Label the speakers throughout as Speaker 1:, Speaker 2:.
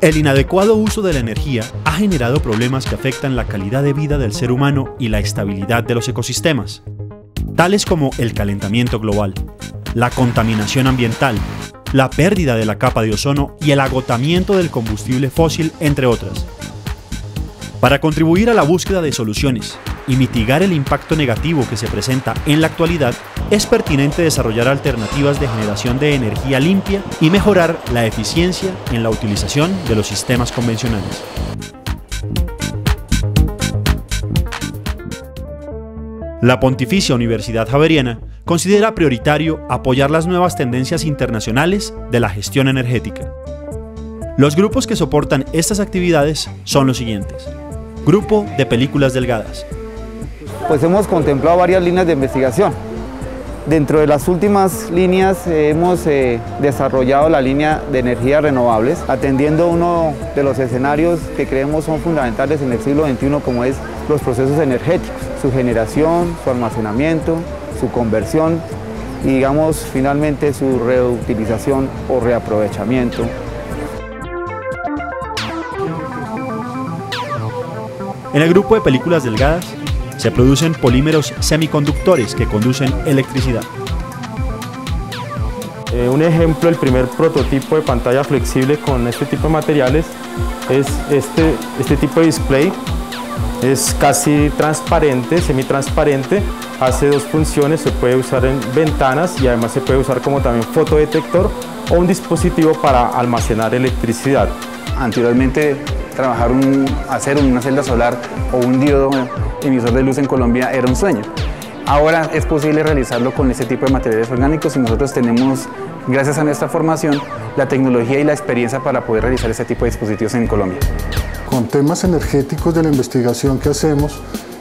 Speaker 1: El inadecuado uso de la energía ha generado problemas que afectan la calidad de vida del ser humano y la estabilidad de los ecosistemas, tales como el calentamiento global, la contaminación ambiental, la pérdida de la capa de ozono y el agotamiento del combustible fósil, entre otras. Para contribuir a la búsqueda de soluciones y mitigar el impacto negativo que se presenta en la actualidad, es pertinente desarrollar alternativas de generación de energía limpia y mejorar la eficiencia en la utilización de los sistemas convencionales. La Pontificia Universidad Javeriana considera prioritario apoyar las nuevas tendencias internacionales de la gestión energética. Los grupos que soportan estas actividades son los siguientes. Grupo de películas delgadas.
Speaker 2: Pues hemos contemplado varias líneas de investigación. Dentro de las últimas líneas hemos eh, desarrollado la línea de energías renovables, atendiendo uno de los escenarios que creemos son fundamentales en el siglo XXI, como es los procesos energéticos, su generación, su almacenamiento, su conversión y digamos finalmente su reutilización o reaprovechamiento.
Speaker 1: En el grupo de películas delgadas se producen polímeros semiconductores que conducen electricidad.
Speaker 3: Eh, un ejemplo, el primer prototipo de pantalla flexible con este tipo de materiales es este, este tipo de display. Es casi transparente, semitransparente, hace dos funciones, se puede usar en ventanas y además se puede usar como también fotodetector o un dispositivo para almacenar electricidad.
Speaker 2: Anteriormente trabajar un, hacer una celda solar o un diodo emisor de luz en Colombia era un sueño. Ahora es posible realizarlo con este tipo de materiales orgánicos y nosotros tenemos, gracias a nuestra formación, la tecnología y la experiencia para poder realizar este tipo de dispositivos en Colombia.
Speaker 4: Con temas energéticos de la investigación que hacemos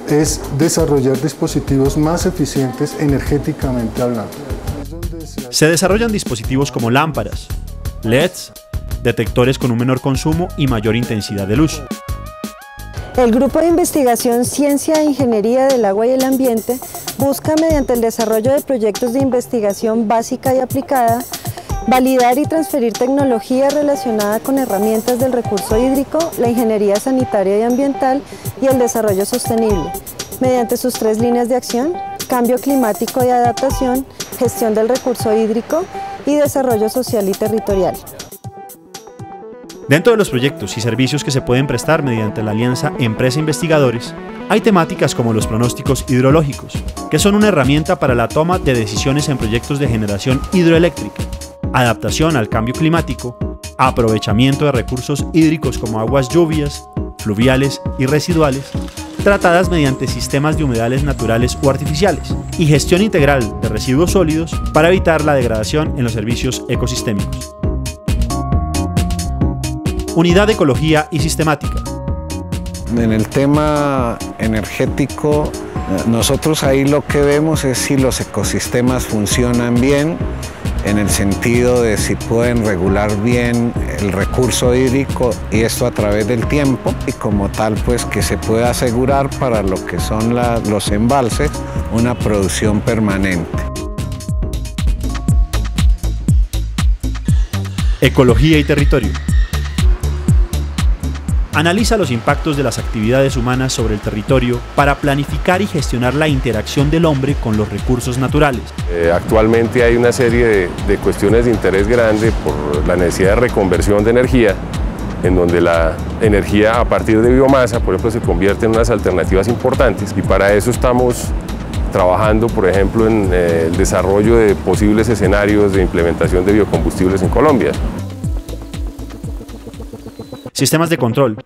Speaker 4: es desarrollar dispositivos más eficientes energéticamente hablando.
Speaker 1: Se desarrollan dispositivos como lámparas, LEDs, detectores con un menor consumo y mayor intensidad de luz.
Speaker 5: El Grupo de Investigación Ciencia e Ingeniería del Agua y el Ambiente busca, mediante el desarrollo de proyectos de investigación básica y aplicada, validar y transferir tecnología relacionada con herramientas del recurso hídrico, la ingeniería sanitaria y ambiental y el desarrollo sostenible, mediante sus tres líneas de acción, cambio climático y adaptación, gestión del recurso hídrico y desarrollo social y territorial.
Speaker 1: Dentro de los proyectos y servicios que se pueden prestar mediante la alianza Empresa-Investigadores, hay temáticas como los pronósticos hidrológicos, que son una herramienta para la toma de decisiones en proyectos de generación hidroeléctrica, adaptación al cambio climático, aprovechamiento de recursos hídricos como aguas lluvias, fluviales y residuales, tratadas mediante sistemas de humedales naturales o artificiales, y gestión integral de residuos sólidos para evitar la degradación en los servicios ecosistémicos. Unidad de Ecología y Sistemática.
Speaker 6: En el tema energético, nosotros ahí lo que vemos es si los ecosistemas funcionan bien, en el sentido de si pueden regular bien el recurso hídrico y esto a través del tiempo y como tal pues que se pueda asegurar para lo que son los embalses una producción permanente.
Speaker 1: Ecología y territorio. Analiza los impactos de las actividades humanas sobre el territorio para planificar y gestionar la interacción del hombre con los recursos naturales.
Speaker 7: Eh, actualmente hay una serie de, cuestiones de interés grande por la necesidad de reconversión de energía, en donde la energía a partir de biomasa, por ejemplo, se convierte en unas alternativas importantes y para eso estamos trabajando, por ejemplo, en eh, el desarrollo de posibles escenarios de implementación de biocombustibles en Colombia
Speaker 1: sistemas de control,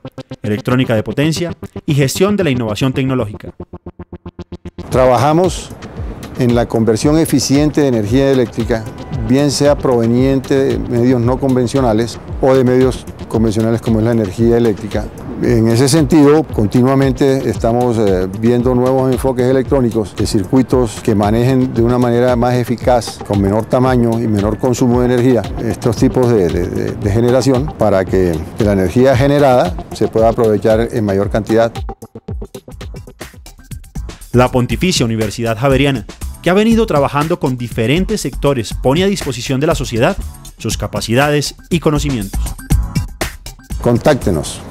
Speaker 1: electrónica de potencia y gestión de la innovación tecnológica.
Speaker 8: Trabajamos en la conversión eficiente de energía eléctrica, bien sea proveniente de medios no convencionales o de medios convencionales como es la energía eléctrica, en ese sentido, continuamente estamos eh, viendo nuevos enfoques electrónicos de circuitos que manejen de una manera más eficaz, con menor tamaño y menor consumo de energía, estos tipos de, generación para que la energía generada se pueda aprovechar en mayor cantidad.
Speaker 1: La Pontificia Universidad Javeriana, que ha venido trabajando con diferentes sectores, pone a disposición de la sociedad sus capacidades y conocimientos.
Speaker 8: contáctenos.